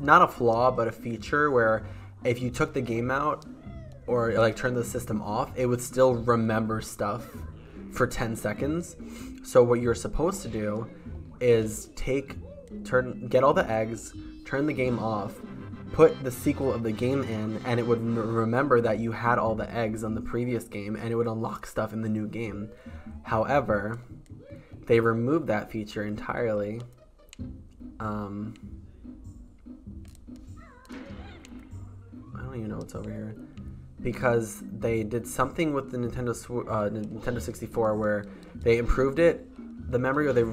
not a flaw, but a feature where if you took the game out or like turned the system off, it would still remember stuff for 10 seconds. So what you're supposed to do is take turn get all the eggs, turn the game off, put the sequel of the game in and it would remember that you had all the eggs on the previous game and it would unlock stuff in the new game. However, they removed that feature entirely. Um, even know what's over here because they did something with the Nintendo uh, Nintendo 64 where they improved it, the memory, or they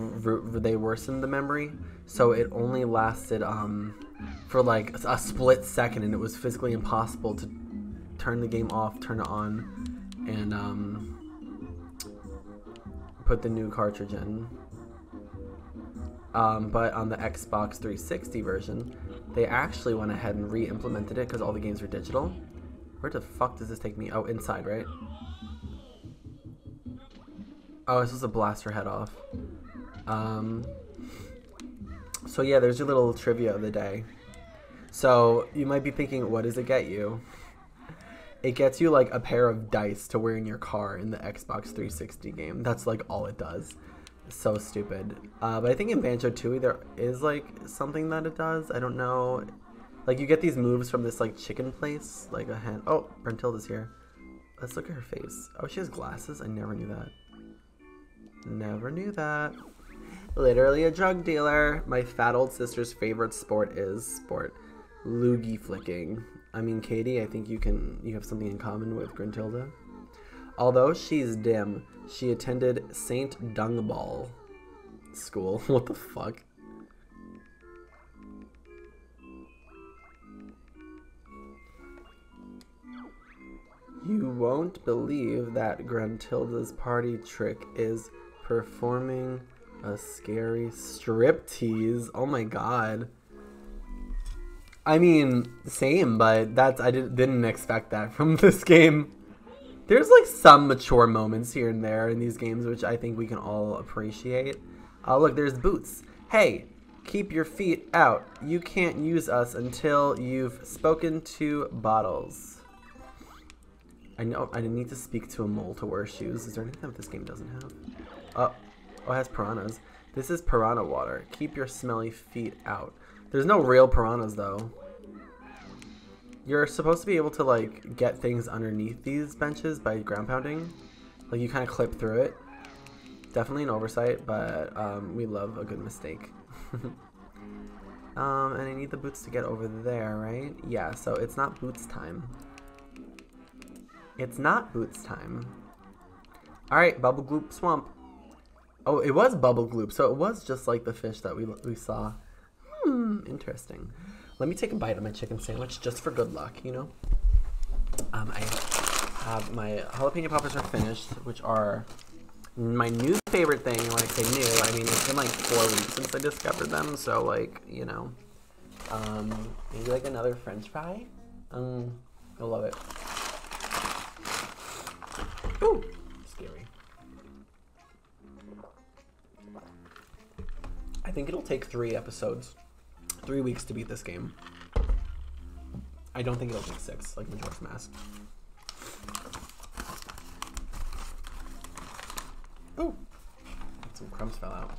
they worsened the memory, so it only lasted um, for like a split second, and it was physically impossible to turn the game off, turn it on, and um, put the new cartridge in. Um, but on the Xbox 360 version, they actually went ahead and re-implemented it because all the games were digital. Where the fuck does this take me? Oh, inside, right? Oh, this was a blast your head off. Um, so yeah, there's your little trivia of the day. So you might be thinking, what does it get you? It gets you like a pair of dice to wear in your car in the Xbox 360 game. That's like all it does. So stupid. Uh, but I think in Banjo Tooie there is like something that it does. I don't know. Like you get these moves from this like chicken place, like a hen. Oh, Brentilda's here. Let's look at her face. Oh, she has glasses. I never knew that. Never knew that. Literally a drug dealer. My fat old sister's favorite sport is sport. Loogie flicking. I mean, Katie, I think you can you have something in common with Gruntilda. Although she's dim, she attended Saint Dungball school. what the fuck? You won't believe that Gruntilda's party trick is performing a scary striptease. Oh my god. I mean, same, but that's I didn't, didn't expect that from this game. There's like some mature moments here and there in these games, which I think we can all appreciate. Oh, look, there's Boots. Hey, keep your feet out. You can't use us until you've spoken to Bottles. I know I need to speak to a mole to wear shoes. Is there anything that this game doesn't have? Oh, oh, it has piranhas. This is piranha water. Keep your smelly feet out. There's no real piranhas though. You're supposed to be able to like get things underneath these benches by ground pounding. Like you kind of clip through it. Definitely an oversight, but um, we love a good mistake. um, and I need the boots to get over there, right? Yeah, so it's not boots time. It's not boots time. Alright, Bubble Gloop Swamp. Oh, it was Bubble Gloop, so it was just like the fish that we, we saw. Hmm, interesting. Let me take a bite of my chicken sandwich just for good luck, you know? Um, I have my jalapeno poppers are finished, which are my new favorite thing. When I say new, I mean it's been like four weeks since I discovered them, so like, you know. Um, maybe like another french fry? Um, I love it. Ooh, scary. I think it'll take three episodes, three weeks to beat this game. I don't think it'll take six, like Majora's Mask. Ooh, some crumbs fell out.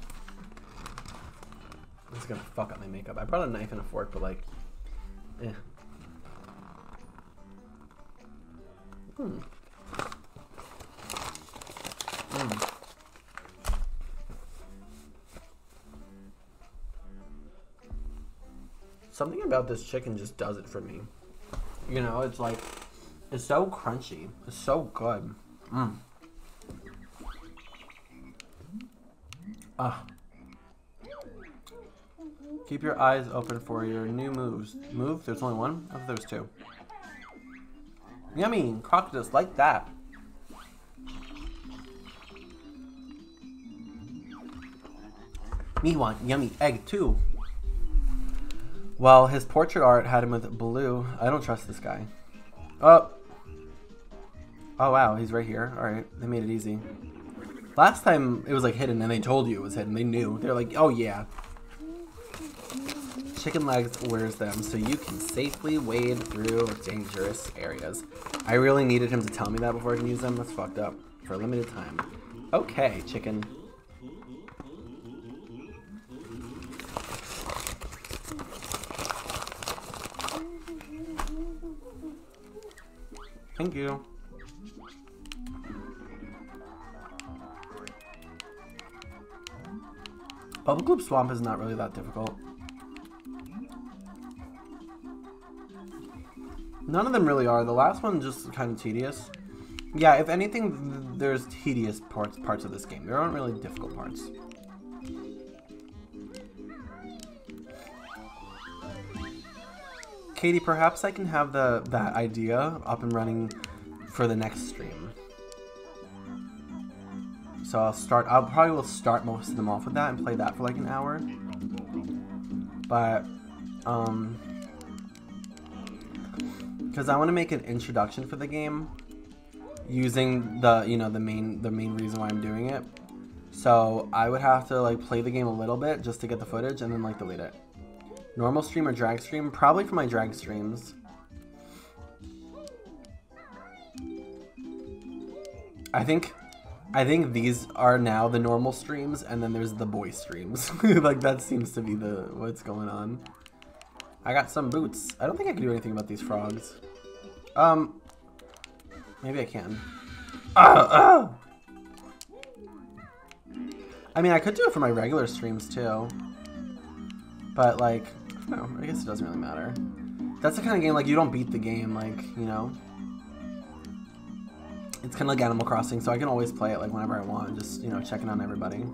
This is gonna fuck up my makeup. I brought a knife and a fork, but like, eh. Hmm. Something about this chicken just does it for me. You know, it's like, it's so crunchy. It's so good. Mm. Ah. Keep your eyes open for your new moves. Move? There's only one? I thought there two. Yummy! Crocodiles like that. Me want yummy egg too. Well, his portrait art had him with blue. I don't trust this guy. Oh. Oh wow, he's right here. Alright, they made it easy. Last time it was like hidden and they told you it was hidden. They knew. They're like, oh yeah. chicken legs wears them so you can safely wade through dangerous areas. I really needed him to tell me that before I can use them. That's fucked up. For a limited time. Okay, chicken. Thank you. Bubble Gloop Swamp is not really that difficult. None of them really are. The last one just kind of tedious. Yeah, if anything, there's tedious parts parts of this game. There aren't really difficult parts. Katie, perhaps I can have the that idea up and running for the next stream. So I'll start, I'll probably will start most of them off with that and play that for like an hour. But, um, because I want to make an introduction for the game using the, you know, the main, the main reason why I'm doing it. So I would have to like play the game a little bit just to get the footage and then like delete it. Normal stream or drag stream? Probably for my drag streams. I think I think these are now the normal streams, and then there's the boy streams. like that seems to be the what's going on. I got some boots. I don't think I can do anything about these frogs. Um, maybe I can. Uh, uh. I mean, I could do it for my regular streams too. But like, no, I guess it doesn't really matter. That's the kind of game like you don't beat the game, like you know. It's kind of like Animal Crossing, so I can always play it like whenever I want, just, you know, checking on everybody.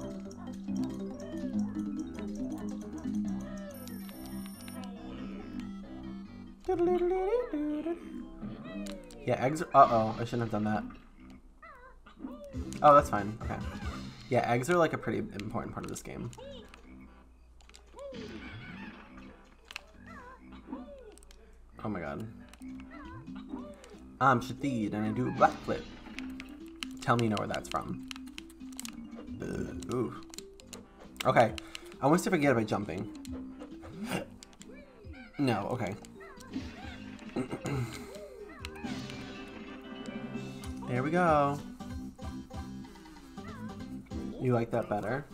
Yeah, eggs are, uh-oh, I shouldn't have done that. Oh, that's fine, okay. Yeah, eggs are like a pretty important part of this game. Oh my god. I'm Shadid and I do a black flip. Tell me you know where that's from. Ooh. Okay. I want to forget about jumping. no, okay. there we go. You like that better?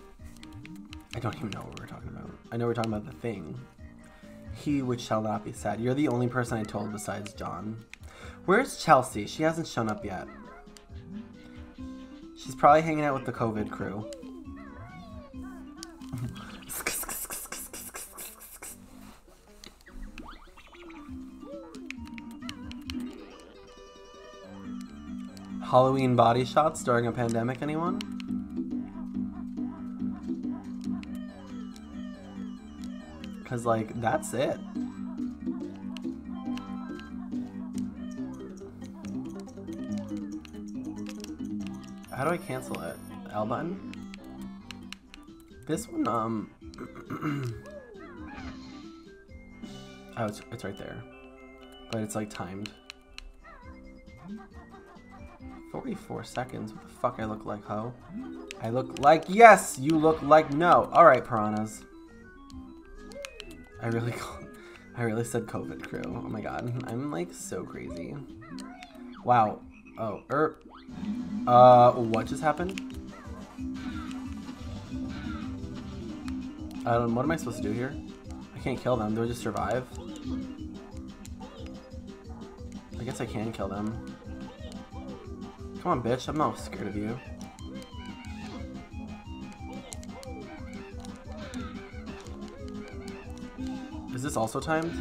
I don't even know what we're talking about. I know we're talking about the thing. He which shall not be said. You're the only person I told besides John. Where's Chelsea? She hasn't shown up yet. She's probably hanging out with the COVID crew. Halloween body shots during a pandemic, anyone? Because, like, that's it. How do I cancel it? L button? This one, um... oh, it's, it's right there. But it's like timed. 44 seconds. What the fuck I look like, ho? I look like yes! You look like no! Alright, piranhas. I really... I really said COVID crew. Oh my god. I'm like so crazy. Wow. Oh, er... Uh, what just happened? Um, what am I supposed to do here? I can't kill them. Do I just survive? I guess I can kill them. Come on, bitch. I'm not scared of you. This also timed?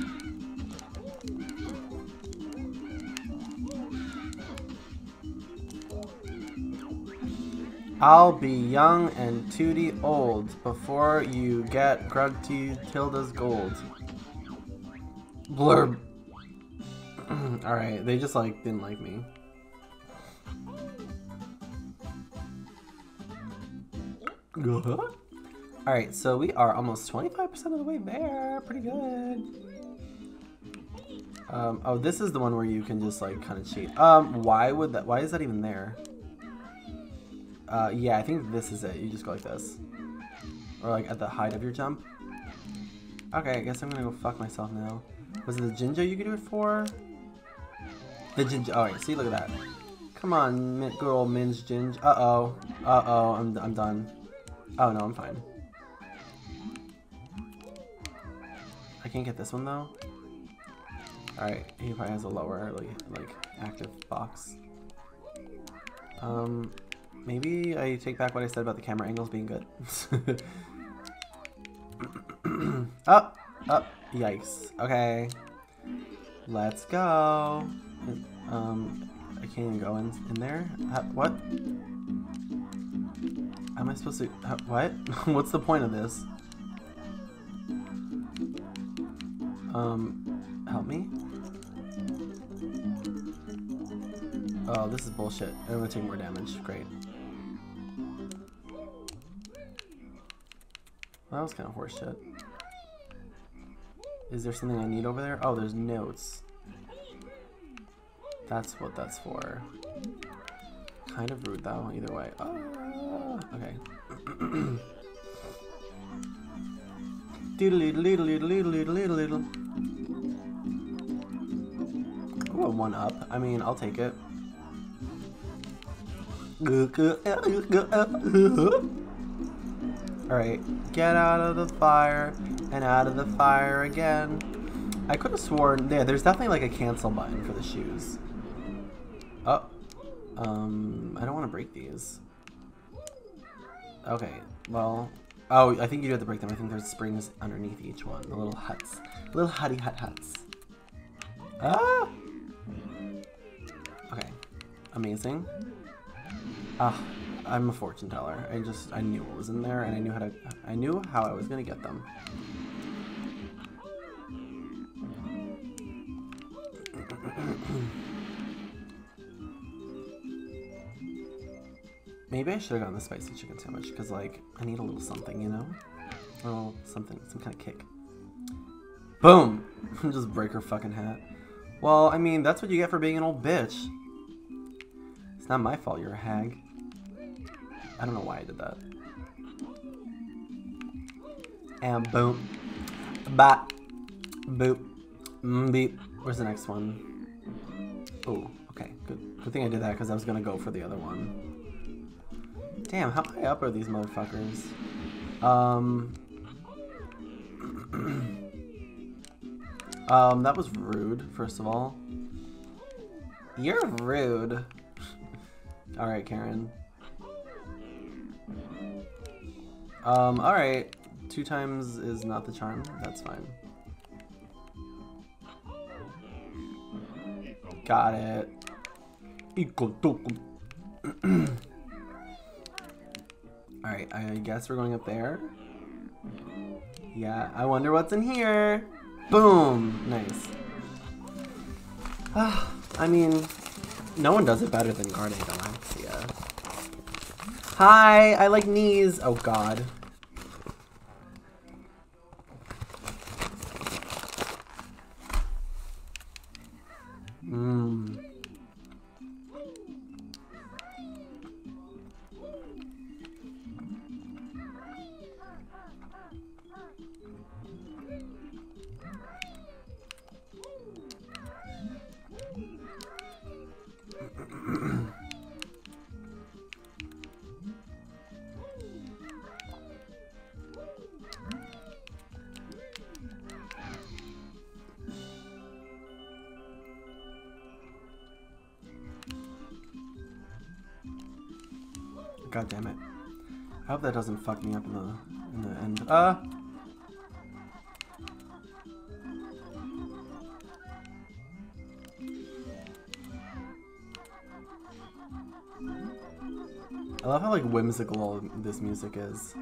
I'll be young and Tootie old before you get Grunty Tilda's gold. Blurb. Alright, they just like didn't like me. Alright, so we are almost 25% of the way there. Pretty good. Um, oh, this is the one where you can just like kind of cheat. Um, why would that, why is that even there? Uh, yeah, I think this is it. You just go like this. Or like at the height of your jump. Okay, I guess I'm gonna go fuck myself now. Was it the Jinjo you could do it for? The Jinjo. Alright, see, look at that. Come on, good old Min's Ginge. Uh oh. Uh oh, I'm, I'm done. Oh no, I'm fine. I can't get this one though. Alright, he probably has a lower, like, like active box. Um, maybe I take back what I said about the camera angles being good. up, up, yikes. Okay, let's go. Um, I can't even go in, in there. Uh, what? Am I supposed to, uh, what? What's the point of this? Um, help me? Oh, this is bullshit. I'm gonna take more damage. Great. Well, that was kind of horseshit. Is there something I need over there? Oh, there's notes. That's what that's for. Kind of rude though, either way. Oh, okay. Doodle doodle doodle doodle doodle. Ooh, one up. I mean, I'll take it. Alright, get out of the fire and out of the fire again. I could have sworn there. There's definitely like a cancel button for the shoes. Oh, um, I don't want to break these. Okay, well, oh, I think you do have to break them. I think there's springs underneath each one. The little huts, little hutty hut huts. Ah. Okay, amazing. Ah, I'm a fortune teller. I just I knew what was in there, and I knew how to. I knew how I was gonna get them. Maybe I should have gotten the spicy chicken sandwich because like I need a little something, you know, a little something, some kind of kick. Boom! just break her fucking hat. Well, I mean that's what you get for being an old bitch. It's not my fault you're a hag. I don't know why I did that. And boom. Bat. Boop. Mm, beep. Where's the next one? Oh, okay. Good. Good thing I did that because I was going to go for the other one. Damn, how high up are these motherfuckers? Um... um, that was rude, first of all. You're rude. Alright, Karen. Um, alright. Two times is not the charm. That's fine. Got it. I guess we're going up there. Yeah, I wonder what's in here. Boom! Nice. Ah, I mean, no one does it better than Garde Galaxia. Hi, I like knees. Oh god. God damn it. I hope that doesn't fuck me up in the in the end. Uh I love how like whimsical all this music is.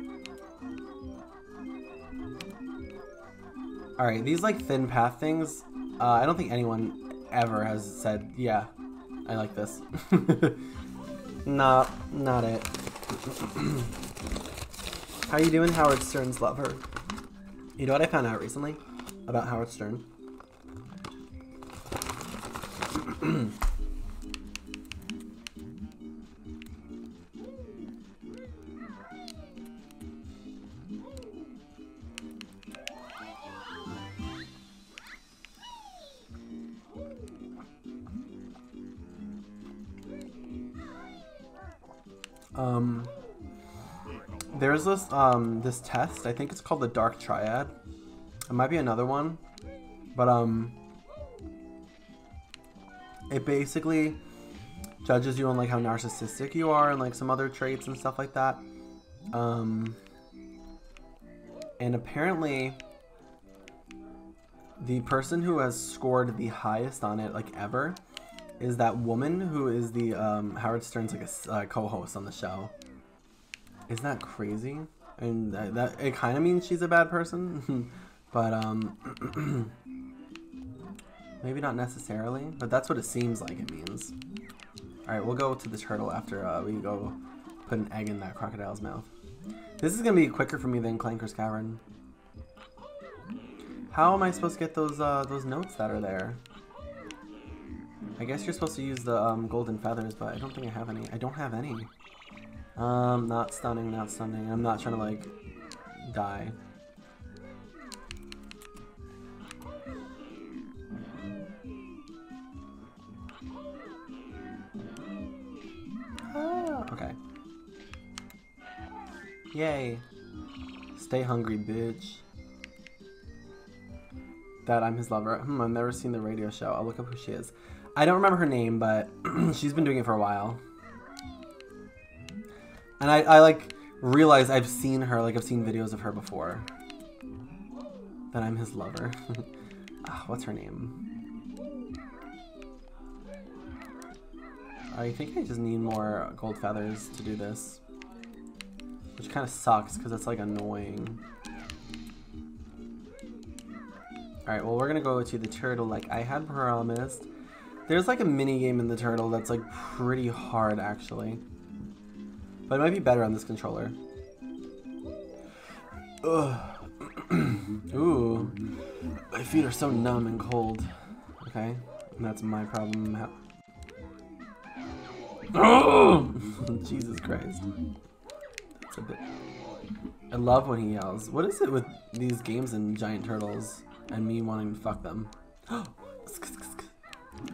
Alright, these like thin path things, uh, I don't think anyone ever has said, yeah, I like this. nah, not it. How are you doing, Howard Stern's lover? You know what I found out recently about Howard Stern? Um, there's this um this test. I think it's called the Dark Triad. It might be another one, but um, it basically judges you on like how narcissistic you are and like some other traits and stuff like that. Um, and apparently, the person who has scored the highest on it, like ever, is that woman who is the um, Howard Stern's like a uh, co-host on the show. Isn't that crazy? And that, that it kind of means she's a bad person, but um, maybe not necessarily. But that's what it seems like it means. All right, we'll go to the turtle after uh, we go put an egg in that crocodile's mouth. This is gonna be quicker for me than Clanker's Cavern. How am I supposed to get those uh, those notes that are there? I guess you're supposed to use the um, golden feathers, but I don't think I have any. I don't have any. Um, not stunning, not stunning. I'm not trying to like die. Ah, okay. Yay. Stay hungry, bitch. That I'm his lover. Hmm, I've never seen the radio show. I'll look up who she is. I don't remember her name, but she's been doing it for a while. And I, I like realize I've seen her, like I've seen videos of her before. That I'm his lover. ah, what's her name? I think I just need more gold feathers to do this. Which kind of sucks because it's like annoying. Alright, well we're gonna go to the turtle like I had promised. There's like a mini game in the turtle that's like pretty hard actually. But it might be better on this controller. Ugh. Ooh. My feet are so numb and cold. Okay. And that's my problem. Oh! Jesus Christ. That's a bit... I love when he yells. What is it with these games and giant turtles and me wanting to fuck them?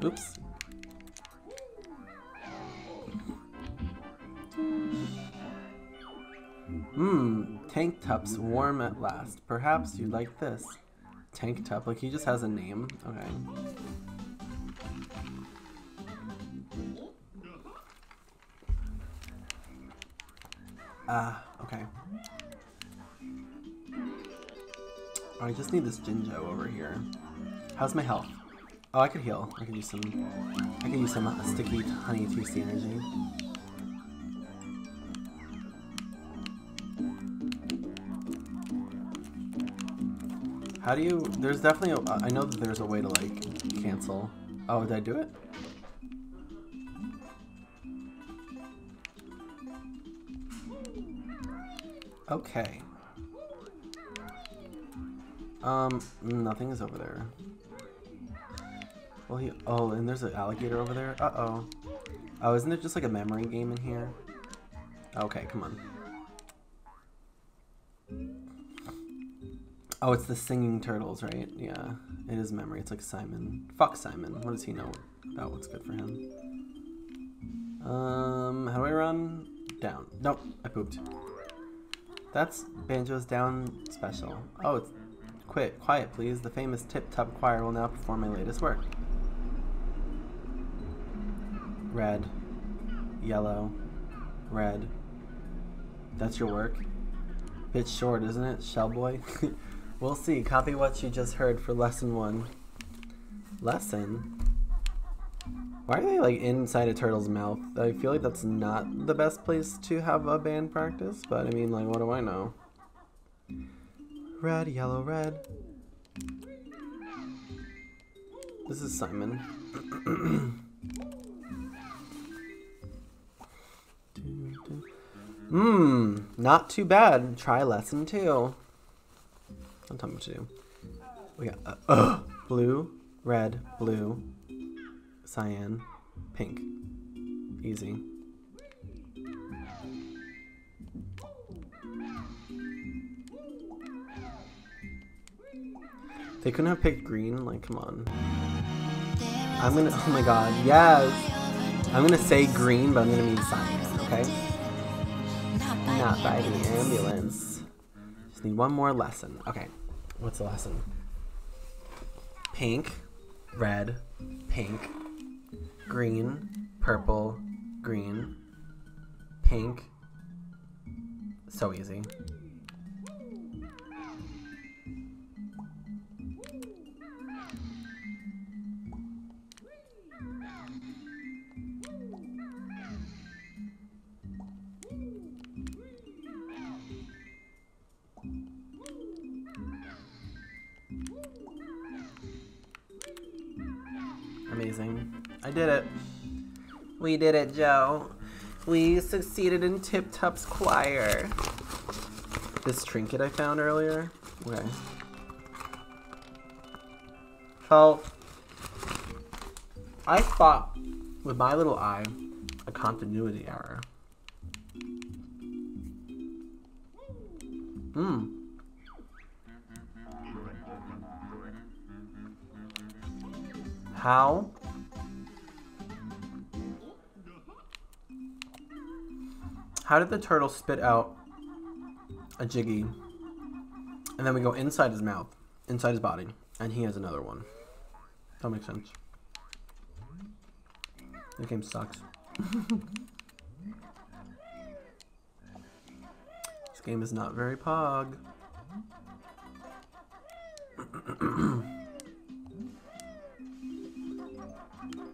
Oops. Mmm, Tanktup's warm at last. Perhaps you'd like this. Tanktup, like he just has a name. Okay. Ah, uh, okay. Oh, I just need this Jinjo over here. How's my health? Oh, I could heal. I could use some. I could use some uh, sticky honey twisty energy. How do you? There's definitely. A, I know that there's a way to like cancel. Oh, did I do it? Okay. Um, nothing is over there. Well, he. Oh, and there's an alligator over there. Uh oh. Oh, isn't it just like a memory game in here? Okay, come on. Oh, it's the singing turtles, right? Yeah, it is memory. It's like Simon. Fuck Simon. What does he know about what's good for him? Um, how do I run? Down. Nope, I pooped. That's Banjo's down special. Oh, it's quit. Quiet, please. The famous Tip Top Choir will now perform my latest work. Red. Yellow. Red. That's your work? Bit short, isn't it, Shellboy? we'll see. Copy what you just heard for lesson one. Lesson? Why are they like inside a turtle's mouth? I feel like that's not the best place to have a band practice, but I mean like what do I know? Red, yellow, red. This is Simon. Mmm, not too bad. Try lesson two. Don't tell me what to do. We got uh, uh, blue, red, blue, cyan, pink. Easy. They couldn't have picked green? Like, come on. I'm gonna, oh my god, yes! I'm gonna say green, but I'm gonna mean cyan, okay? Not by the ambulance. Just need one more lesson. Okay. What's the lesson? Pink, red, pink, green, purple, green, pink. So easy. Did it. We did it, Joe. We succeeded in Tip Top's choir. This trinket I found earlier. Okay. So, I thought with my little eye a continuity error. Hmm. How? How did the turtle spit out a jiggy? And then we go inside his mouth, inside his body, and he has another one. That makes sense. This game sucks. this game is not very pog.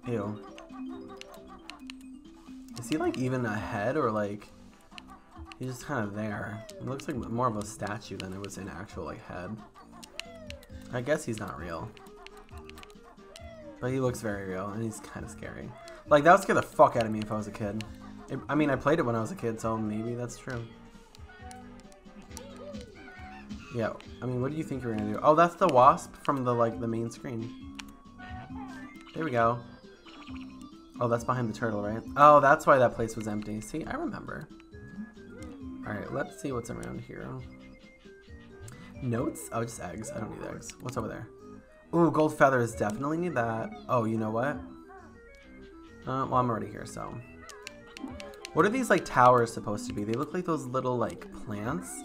Ew. Is he like even a head or like he's just kind of there? It looks like more of a statue than it was an actual like head. I guess he's not real. But he looks very real and he's kind of scary. Like that would scare the fuck out of me if I was a kid. It, I mean, I played it when I was a kid, so maybe that's true. Yeah, I mean, what do you think you're gonna do? Oh, that's the wasp from the like the main screen. There we go. Oh, that's behind the turtle, right? Oh, that's why that place was empty. See, I remember. Alright, let's see what's around here. Notes? Oh, just eggs. I don't need eggs. What's over there? Ooh, gold feathers. Definitely need that. Oh, you know what? Uh, well, I'm already here, so. What are these, like, towers supposed to be? They look like those little, like, plants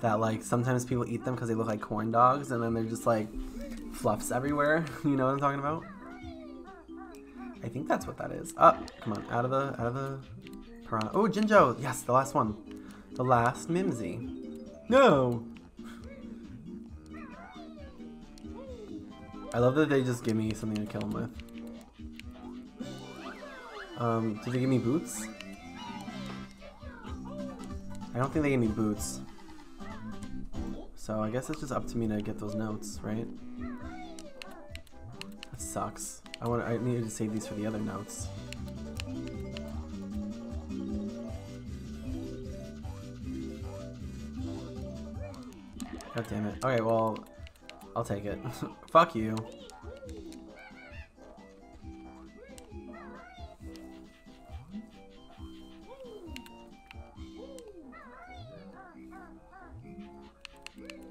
that, like, sometimes people eat them because they look like corn dogs, and then they're just, like, fluffs everywhere. you know what I'm talking about? I think that's what that is. Oh, come on, out of the, out of the piranha. Oh, Jinjo! Yes, the last one. The last Mimsy. No! I love that they just give me something to kill him with. Um, did they give me boots? I don't think they gave me boots. So I guess it's just up to me to get those notes, right? That sucks. I want. I needed to save these for the other notes. God damn it. Okay, well, I'll take it. Fuck you.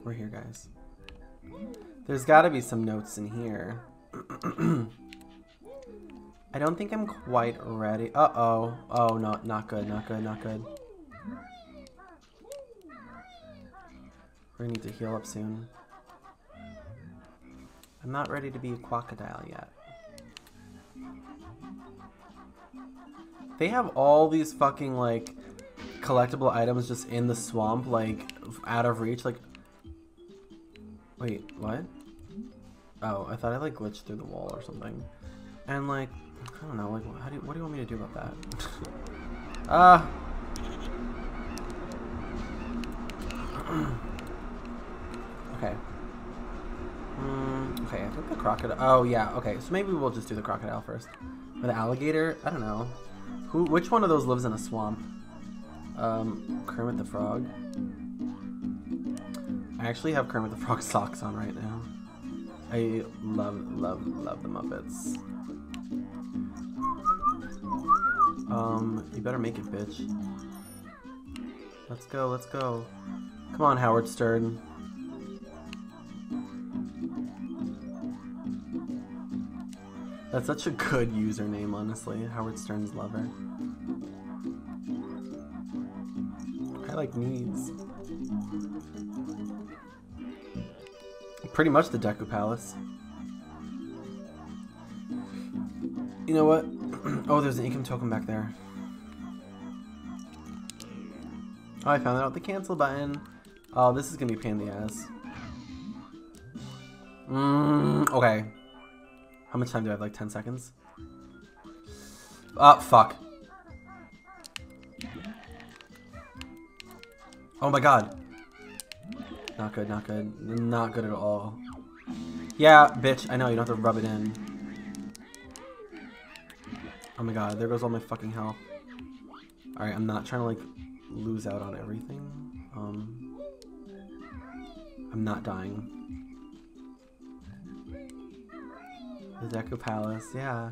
We're here, guys. There's gotta be some notes in here. I don't think I'm quite ready. Uh-oh. Oh, no, not good, not good, not good. Gonna need to heal up soon. I'm not ready to be a crocodile yet. They have all these fucking, like, collectible items just in the swamp, like, out of reach, like... Wait, what? Oh, I thought I, like, glitched through the wall or something. And, like, I don't know, like, how do you, what do you want me to do about that? Ah! okay. Mm, okay, I think the crocodile. Oh yeah, okay. So maybe we'll just do the crocodile first. Or the alligator? I don't know. Who? Which one of those lives in a swamp? Um, Kermit the Frog. I actually have Kermit the Frog socks on right now. I love, love, love the Muppets. Um, you better make it, bitch. Let's go, let's go. Come on, Howard Stern. That's such a good username, honestly. Howard Stern's lover. I like these. Pretty much the Deku Palace. You know what? oh, there's an income token back there. Oh, I found out the cancel button. Oh, this is gonna be pain in the ass. Mm, okay. How much time do I have? Like 10 seconds? Oh, fuck. Oh my god. Not good, not good. Not good at all. Yeah, bitch, I know, you don't have to rub it in. Oh my god, there goes all my fucking health. Alright, I'm not trying to, like, lose out on everything. Um, I'm not dying. The Deku Palace, yeah.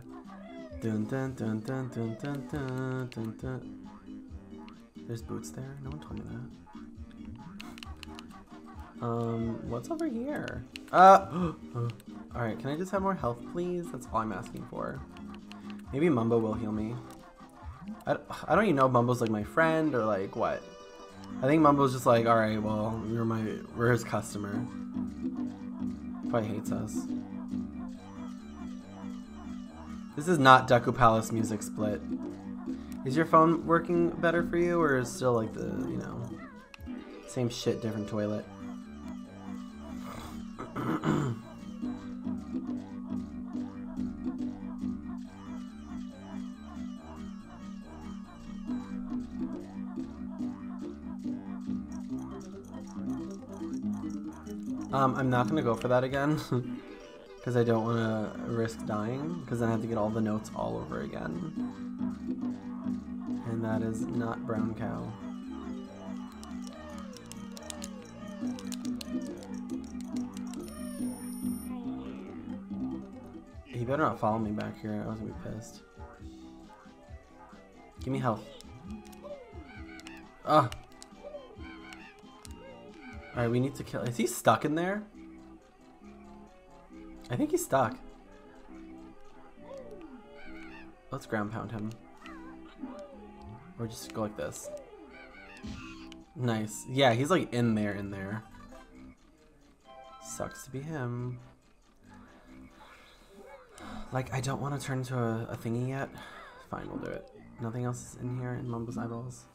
Dun dun dun dun dun dun dun dun dun. There's boots there? No one told me that. Um, what's over here? Uh, alright, can I just have more health, please? That's all I'm asking for. Maybe Mumbo will heal me. I, I don't even know if Mumbo's like my friend or like what. I think Mumbo's just like, alright, well, you're my, we're his customer. Probably hates us. This is not Deku Palace music split. Is your phone working better for you or is still like the, you know, same shit, different toilet? um, I'm not gonna go for that again because I don't want to risk dying because then I have to get all the notes all over again and that is not brown cow. He better not follow me back here. I was gonna be pissed. Give me health. Ah. Alright, we need to kill. Is he stuck in there? I think he's stuck. Let's ground pound him. Or just go like this. Nice. Yeah, he's like in there, in there. Sucks to be him. Like, I don't want to turn into a, a thingy yet. Fine, we'll do it. Nothing else is in here in Mumbo's eyeballs.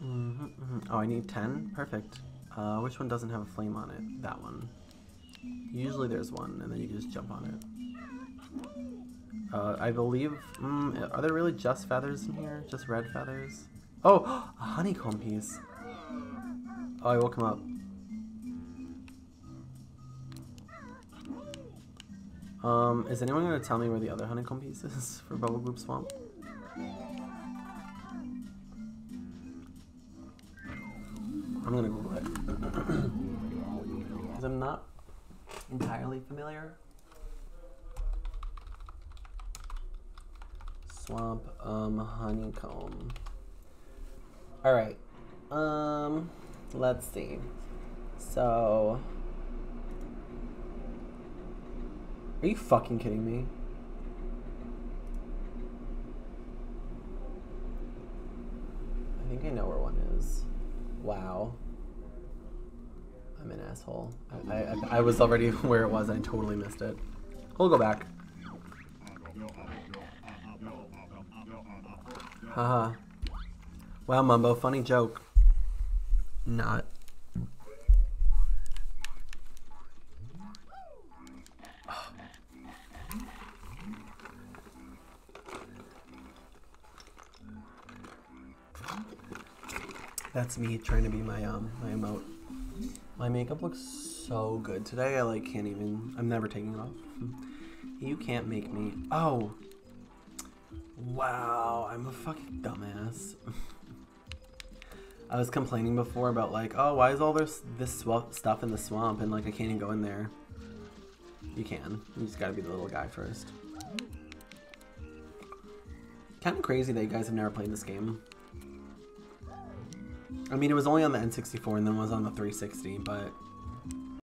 Mm -hmm, mm -hmm. Oh, I need 10? Perfect. Uh, which one doesn't have a flame on it? That one. Usually there's one, and then you just jump on it. Uh, I believe... Mm, are there really just feathers in here? Just red feathers? Oh! A honeycomb piece! Oh, I woke him up. Um, is anyone going to tell me where the other honeycomb piece is for Bubble Gloop Swamp? I'm gonna Google entirely familiar. Swamp, um, honeycomb. Alright. Um, let's see. So, Are you fucking kidding me? I think I know where one is. Wow. I'm an asshole. I, I, I was already where it was and I totally missed it. We'll go back. Haha. wow, Mumbo, funny joke. Not. That's me trying to be my um my emote. My makeup looks so good today. I like can't even. I'm never taking it off. You can't make me. Oh. Wow, I'm a fucking dumbass. I was complaining before about like, oh, why is all this this stuff in the swamp and like I can't even go in there. You can. You just gotta be the little guy first. Kind of crazy that you guys have never played this game. I mean, it was only on the N64 and then was on the 360, but